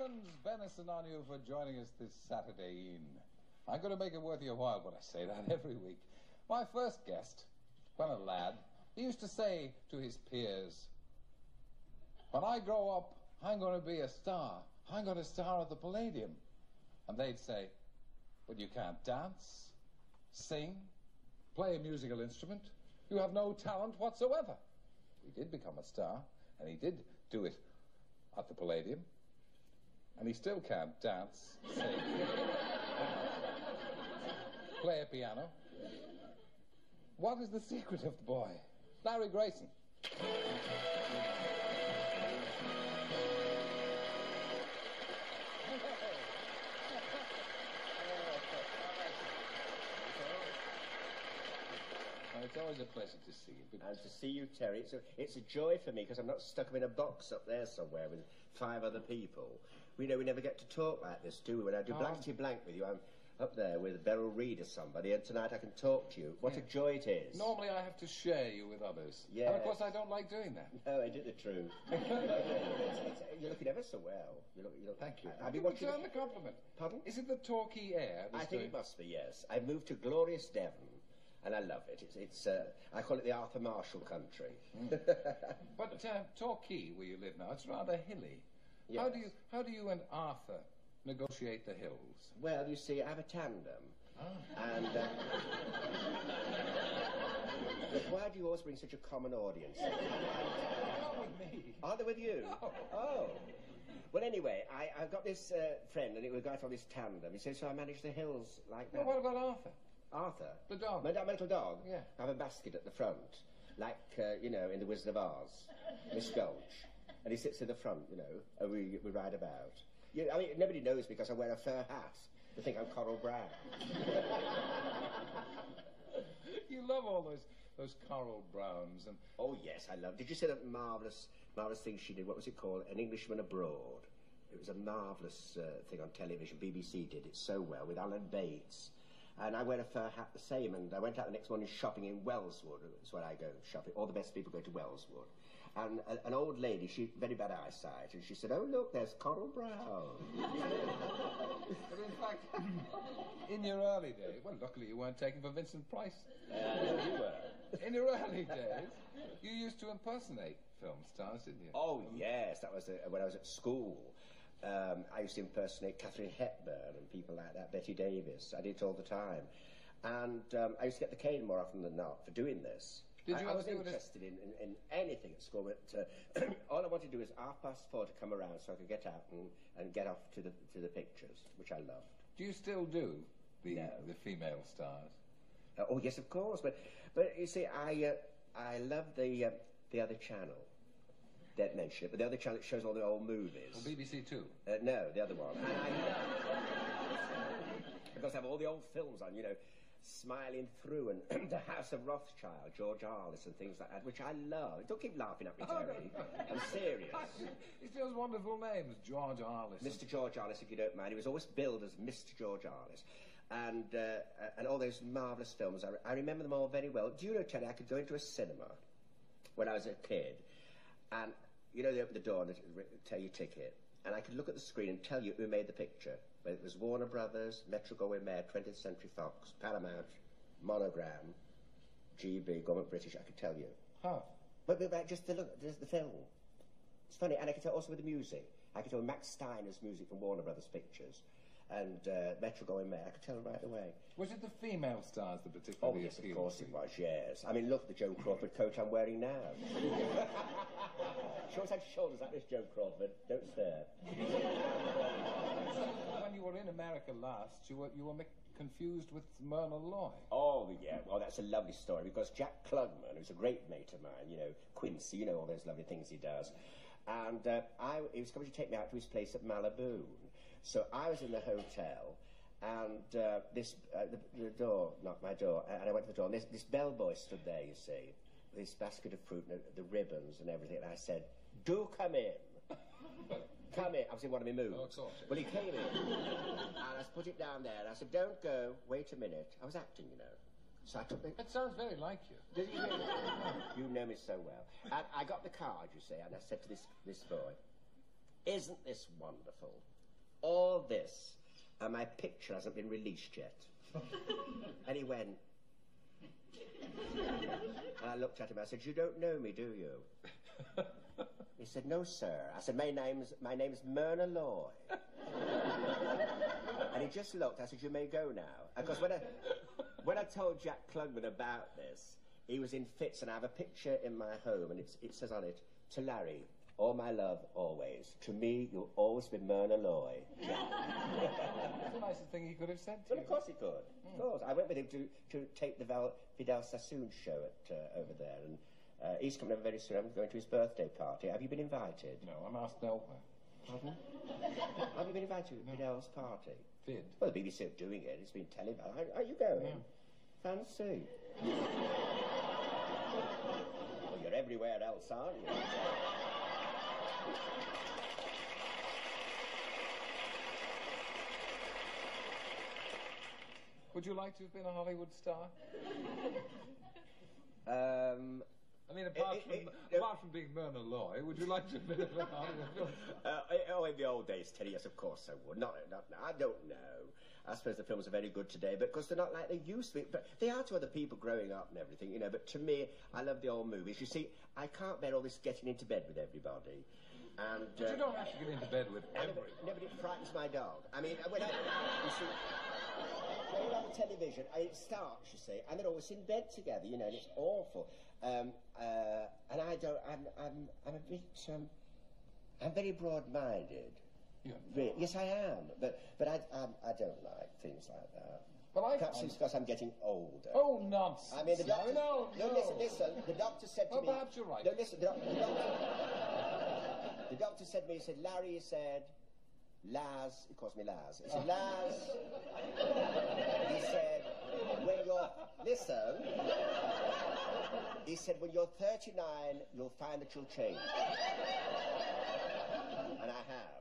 Heavens benison on you for joining us this Saturday evening. I'm going to make it worth your while, but I say that every week. My first guest, when a lad, he used to say to his peers, When I grow up, I'm going to be a star. I'm going to star at the Palladium. And they'd say, But you can't dance, sing, play a musical instrument. You have no talent whatsoever. He did become a star, and he did do it at the Palladium. And he still can't dance, sing, play a piano. What is the secret of the boy? Larry Grayson. It's always a pleasure to see you. And to see you, Terry, it's a, it's a joy for me because I'm not stuck up in a box up there somewhere with five other people. We know we never get to talk like this, do we? When I do Oh. blankety blank with you, I'm up there with Beryl Reid or somebody, and tonight I can talk to you. What a joy it is. normally I have to share you with others. Yeah. And of course I don't like doing that. No, I did the truth. You're looking ever so well. You look, you look, Thank you. I, I've been watching. returned the compliment? Pardon? Is it the Torquay air? I think doing- it must be, yes. I've moved to glorious Devon, and I love it. It's, it's uh, I call it the Arthur Marshall country. But uh, Torquay, where you live now, it's rather hilly. How do you how do you and Arthur negotiate the hills? Well, you see, I have a tandem. And. Uh, why do you always bring such a common audience? Not with me. Are they with you? Oh. Well, anyway, I, I've got this uh, friend, and it was a guy from this tandem. He says, so I manage the hills like Well, what about Arthur? Arthur? The dog. My, my little dog? Yeah. I have a basket at the front, like, uh, you know, in The Wizard of Oz, Miss Gulch. And he sits in the front, you know, and we, we ride about. You, I mean, nobody knows because I wear a fur hat. They think I'm Coral Browne. You love all those those Coral Brownes and Oh yes, I love. Did you see that marvelous, marvelous thing she did? What was it called? An Englishman Abroad. It was a marvelous uh, thing on television. BBC did it so well with Alan Bates. And I wear a fur hat the same. And I went out the next morning shopping in Wellswood. That's where I go shopping. All the best people go to Wellswood. And a, an old lady, she very bad eyesight, and she said, "Oh look, there's Coral Browne." But in fact, in your early days, well, luckily you weren't taken for Vincent Price. Uh, you were. In your early days, you used to impersonate film stars, didn't you? Oh yes, that was uh, when I was at school. Um, I used to impersonate Katharine Hepburn and people like that, Bette Davis. I did it all the time, and um, I used to get the cane more often than not for doing this. Did I, you I ever was interested in, in, in anything at school, but uh, all I wanted to do was half past four to come around so I could get out and, and get off to the to the pictures, which I loved. Do you still do the No. the female stars? Uh, oh yes, of course, but but you see, I uh, I love the uh, the other channel. Don't mention it, but the other channel that shows all the old movies. Well, BBC Two. Uh, no, the other one. I, because I have all the old films on, you know, Smiling Through and The House of Rothschild, George Arliss and things like that, which I love. Don't keep laughing at me, Terry. I'm serious. It's those wonderful names, George Arliss. Mr. George Arliss, if you don't mind, he was always billed as Mr. George Arliss. And, uh, and all those marvellous films, I, I remember them all very well. Do you know, Terry, I could go into a cinema when I was a kid, and, you know, they open the door and they tell you ticket, and I could look at the screen and tell you who made the picture. Whether it was Warner Brothers, Metro-Goldwyn-Mayer, 20th Century Fox, Paramount, Monogram, GB, Government British, I could tell you. Huh. But, but, but just the look, just the film. It's funny, and I could tell also with the music. I could tell Max Steiner's music from Warner Brothers Pictures and uh, Metro Goldwyn Mayer. I could tell right away. Was it the female stars that particularly Oh, yes, of course to it was, yes. I mean, look at the Joan Crawford coat I'm wearing now. she always had shoulders like this, Joan Crawford. Don't stare. were in America last, you were, you were confused with Myrna Loy. Oh, yeah. Well, that's a lovely story because Jack Klugman, who's a great mate of mine, you know, Quincy, you know, all those lovely things he does. And uh, I, he was coming to take me out to his place at Malibu. So I was in the hotel and uh, this, uh, the, the, door, knocked my door, uh, and I went to the door. And this, this bellboy stood there, you see, this basket of fruit and the, the ribbons and everything. And I said, do come in. Come in. I was in one of my moods. Oh, exhausted. Well, he came in, and I put it down there, and I said, "Don't go. Wait a minute." I was acting, you know. So I took the. That sounds very like you. Did you really? you know me so well. And I got the card, you see, and I said to this this boy, "Isn't this wonderful?" all this, and my picture hasn't been released yet. and he went. And I looked at him. I said, "You don't know me, do you?" He said, "No, sir." I said, "My name's my name's Myrna Loy." and he just looked. I said, "You may go now." Because when I when I told Jack Klugman about this, he was in fits, and I have a picture in my home, and it's, it says on it, "To Larry, all my love, always. To me, you'll always be Myrna Loy." That's the nicest thing he could have said to Well, you. of course he could. Of course. I went with him to, to tape the Val, Vidal Sassoon show at, uh, over there, and uh, he's coming over very soon. I'm going to his birthday party. Have you been invited? No, I'm asked nowhere. Pardon? Have you been invited to Vidal's party? Vid. Well, the BBC are doing it. It's been televised. Are, are you going? Fancy. well, you're everywhere else, aren't you? Would you like to have been a Hollywood star? Um, I mean, apart Eh, from eh, apart from being Myrna Loy, would you like to have been a Hollywood Uh, oh, in the old days, Teddy, yes, of course I would. Not, not, I don't know. I suppose the films are very good today, but because they're not like they used to be. But they are to other people growing up and everything, you know. But to me, I love the old movies. You see, I can't bear all this getting into bed with everybody. And But uh, you don't have to get into bed with everybody. never, everyone. never it frightens my dog. I mean, when I, you see, when you're on the television, and it starts, you see, and they're always in bed together, you know, and it's awful. Um, uh, and I don't, I'm, I'm, I'm a bit, um, I'm very broad-minded. You're Yes, I am, but but I um, I don't like things like that. Well, I Perhaps it's because I'm getting older. Oh, nonsense. I mean, the doctor. No, no, no. listen, listen. The doctor said to Well, me. perhaps you're right. No, listen. The, doc- the doctor. the doctor said to me. He said, Larry. He said, Laz. He calls me Laz. He said, Laz. he said, when you're listen. He said, when you're 39, you'll find that you'll change. And I have.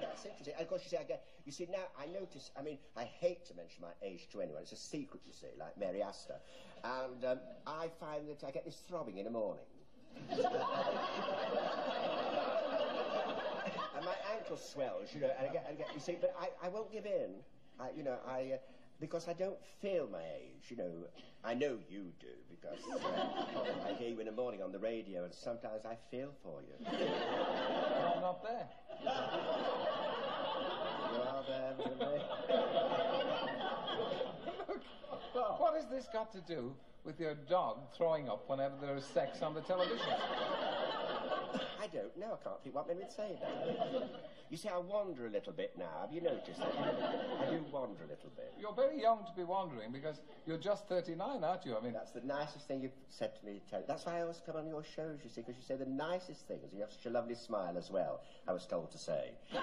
That's interesting. And of course, you see, I you see, now I notice, I mean, I hate to mention my age to anyone. It's a secret, you see, like Mary Astor. And um, I find that I get this throbbing in the morning. and my ankle swells, you know, and I get, I get you see, but I, I won't give in. I, you know, I, uh, because I don't feel my age, you know. I know you do, because uh, I hear you in the morning on the radio, and sometimes I feel for you. Well, I'm not there. You are there, Willie. What has this got to do with your dog throwing up whenever there is sex on the television? I don't know. I can't think what made me say that. You see, I wander a little bit now. Have you noticed that? I do wander a little bit. You're very young to be wandering because you're just 39, aren't you? I mean, That's the nicest thing you've said to me, Terry. That's why I always come on your shows, you see, because you say the nicest things. You have such a lovely smile as well, I was told to say. So,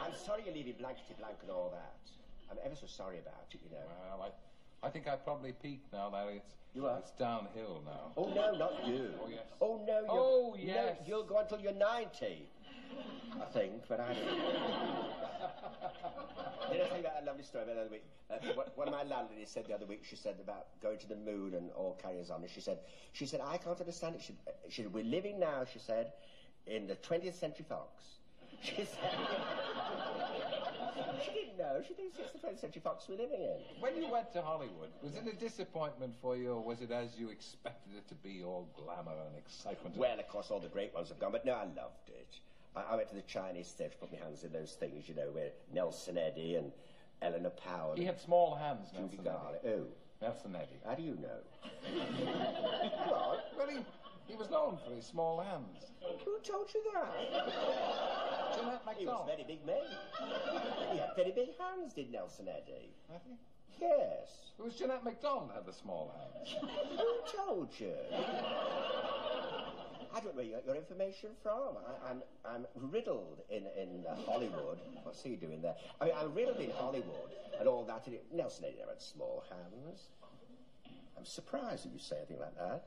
I'm sorry you're leaving blankety blank and all that. I'm ever so sorry about it, you know. well, I, I think I've probably peaked now, Larry. It's, You are? It's downhill now. Oh, no, not you. Oh, yes. Oh, no, you're, Oh, no, yes. you'll go until you're 90, I think, but I don't Did I tell you about a lovely story about the other week? Uh, one of my landladies said the other week, she said about going to the moon and all carries on. And she said, she said, I can't understand it. She, she said, we're living now, she said, in the 20th century fox. She said, she didn't know. She thinks it's the 20th century fox we're living in. When you went to Hollywood, was it a disappointment for you, or was it as you expected it to be, all glamour and excitement? Well, of course, all the great ones have gone, but no, I loved it. I, I went to the Chinese theatre, put my hands in those things, you know, where Nelson Eddy and Eleanor Powell. he had small hands, Judy Nelson Garland. Eddy. Oh, Nelson Eddy. how do you know? Well, he, he was known for his small hands. Who told you that? Jeanette He was a very big man. He had very big hands, did Nelson Eddy? I think. Yes. It was Jeanette MacDonald had the small hands. Who told you? I don't know where you got your information from. I, I'm, I'm riddled in, in uh, Hollywood. What's he doing there? I mean, I'm riddled in Hollywood and all that. And it, Nelson Eddy never had small hands. I'm surprised if you say anything like that.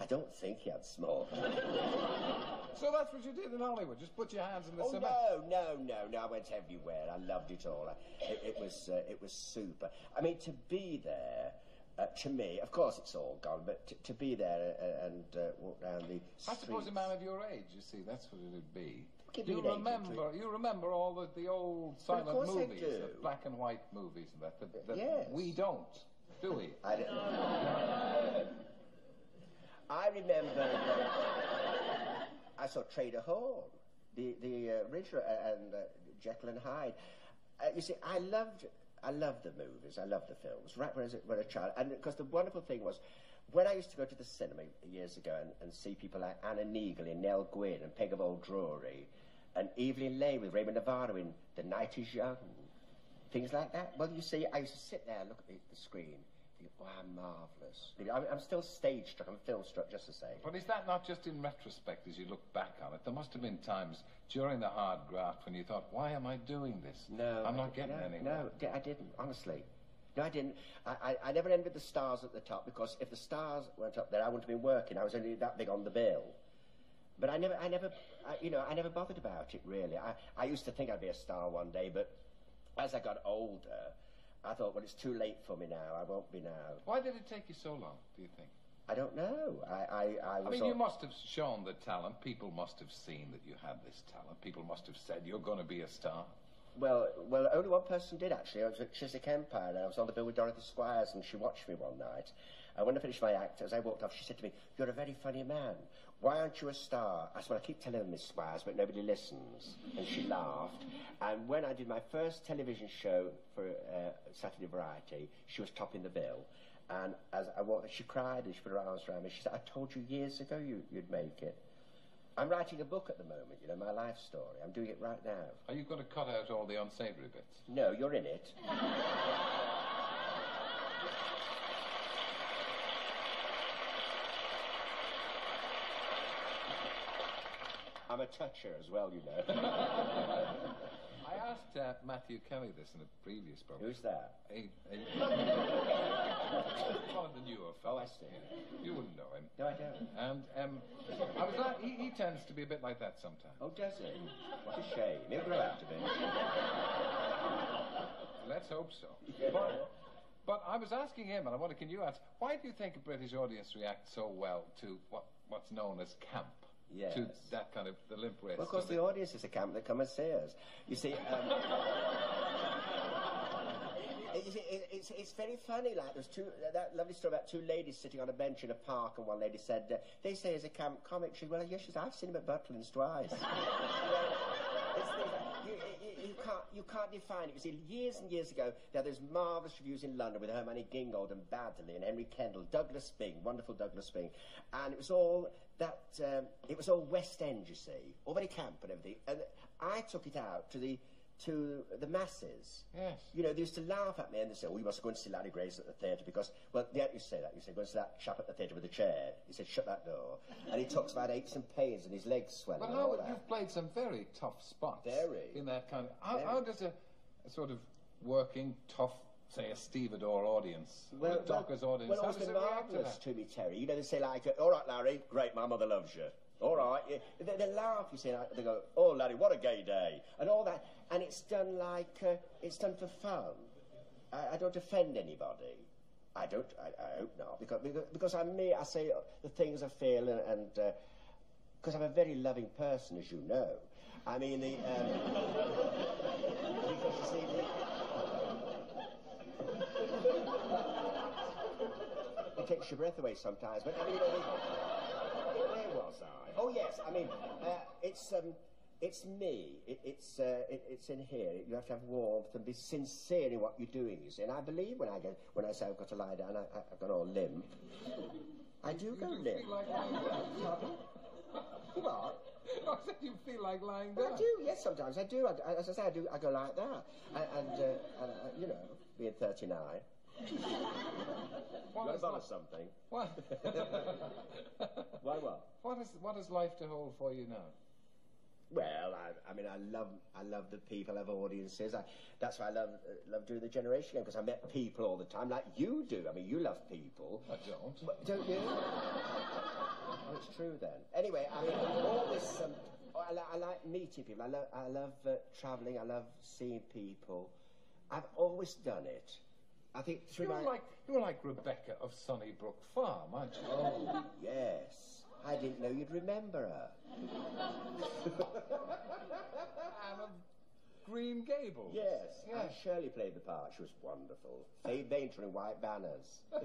I don't think he had small hands. So that's what you did in Hollywood. Just put your hands in the Oh cement. no, no, no, no! I went everywhere. I loved it all. I, it, it was, uh, it was super. I mean, to be there Uh, to me, of course, it's all gone, but to, be there uh, and uh, walk down the I suppose a man of your age, you see, that's what it would be. Give You me an age, remember, you remember all the, the old silent movies, the black and white movies, and that. that, that Yes. We don't, do we? I, don't- I remember that I saw Trader Horn, the the uh, original, uh, and uh, Jekyll and Hyde. Uh, you see, I loved I loved the movies, I loved the films, right when I was a, when a child, and because the wonderful thing was. When I used to go to the cinema years ago and, and see people like Anna Neagle and Nell Gwyn and Peg of Old Drury, and Evelyn Laye with Raymond Novarro in The Night Is Young, things like that. Well, you see, I used to sit there and look at the, the screen, wow, marvellous. I'm, I'm still stage struck, I'm film struck just the same. But is that not just in retrospect as you look back on it? There must have been times during the hard graft when you thought, why am I doing this? No, I'm not getting no, anywhere. No, I didn't, honestly. No, I didn't. I, I, I never envied the stars at the top because if the stars weren't up there, I wouldn't have been working. I was only that big on the bill. But I never, I never, I, you know, I never bothered about it really. I, I used to think I'd be a star one day, but as I got older, I thought, well, it's too late for me now. I won't be now. Why did it take you so long, do you think? I don't know. I, I, I was. I mean, you must have shown the talent. People must have seen that you had this talent. People must have said, you're going to be a star. Well, well, only one person did actually. I was at Chiswick Empire, and I was on the bill with Dorothy Squires, and she watched me one night. And when I finished my act, as I walked off, she said to me, "You're a very funny man. Why aren't you a star?" I said, "Well, I keep telling them, Miss Squires, but nobody listens." And she laughed. And when I did my first television show for uh, Saturday Variety, she was topping the bill. And as I walked, she cried and she put her arms around me. She said, "I told you years ago you, you'd make it." I'm writing a book at the moment, you know, my life story. I'm doing it right now. Are you going to cut out all the unsavory bits? No, you're in it. I'm a toucher as well, you know. I asked uh, Matthew Kelly this in a previous program. Who's that? A, one of the newer Oh, I see. You wouldn't know him. No, I don't. And um, I was like, he, he tends to be a bit like that sometimes. Oh, does he? What a shame. He'll grow out of it. Let's hope so. But, but I was asking him, and I wonder, can you ask, why do you think a British audience reacts so well to what, what's known as camp? To that kind of the limp wrist. Well, of course, the audience is a camp that come and see us. You see, um, you see it, it's, it's very funny. Like, there's two, that lovely story about two ladies sitting on a bench in a park, and one lady said, uh, They say he's a camp comic. She said, Well, yes, she said, I've seen him at Butlins twice. It's things like- you, you, you can't, you can't define it. You see, years and years ago, there was marvellous reviews in London with Hermione Gingold and Baddeley and Henry Kendall, Douglas Bing, wonderful Douglas Bing, and it was all that. Um, it was all West End, you see, all very camp and everything. And I took it out to the to the masses. Yes. You know, they used to laugh at me and they say, "Oh, you must go and see Larry Grace at the theatre because." Well, they used to say that. You say, "Go and see that chap at the theatre with the chair." He said, "Shut that door," and he talks about aches and pains and his legs swelling. But how you've played some very tough spots. Very. In that kind of. How, how does a, a sort of working, tough, say, a stevedore audience, or a Dockers audience, well, how does was it react to that? to me, Terry. You know, they say like, "All right, Larry, great, my mother loves you." All right, yeah. they, they laugh. You see, like, they go, "Oh, laddie, what a gay day," and all that, and it's done like uh, it's done for fun. I, I don't offend anybody. I don't. I, I hope not, because because, because I'm me. I say the things I feel, and. because I'm a very loving person, as you know. I mean, the, um, because you see, the, it takes your breath away sometimes. But I mean, the- where was I? Oh yes, I mean, uh, it's um, it's me. It, it's uh, it, it's in here. You have to have warmth and be sincere in what you're doing. You see, and I believe when I get when I say I've got to lie down, I, I, I've got all limp. I do go You do limp. like. What? I said you feel like lying Well, down. I do, yes, sometimes I do. I, as I say, I do. I go like that, and, and, uh, and uh, you know, being thirty-nine, What is, to li- something. what? Why what? what is what is life to hold for you now? Well, I, I mean, I love, I love the people, I love audiences. I, that's why I love, uh, love doing the generation game because I met people all the time, like you do. I mean, you love people. I don't. But don't you? oh, it's true then. Anyway, I mean, all this. Um, I, li- I like meeting people. I love, I love uh, travelling. I love seeing people. I've always done it I think through You're my... like, you're like Rebecca of Sunnybrook Farm, aren't you? Oh, yes. I didn't know you'd remember her. Anne of Green Gables. Yes, Yes. and Shirley played the part. She was wonderful. They Bainter in white banners.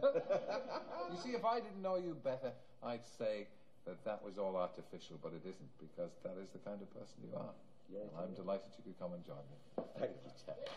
You see, if I didn't know you better, I'd say that that was all artificial, but it isn't, because that is the kind of person you are. Yes, And I'm delighted you could come and join me. Thank you, Ted.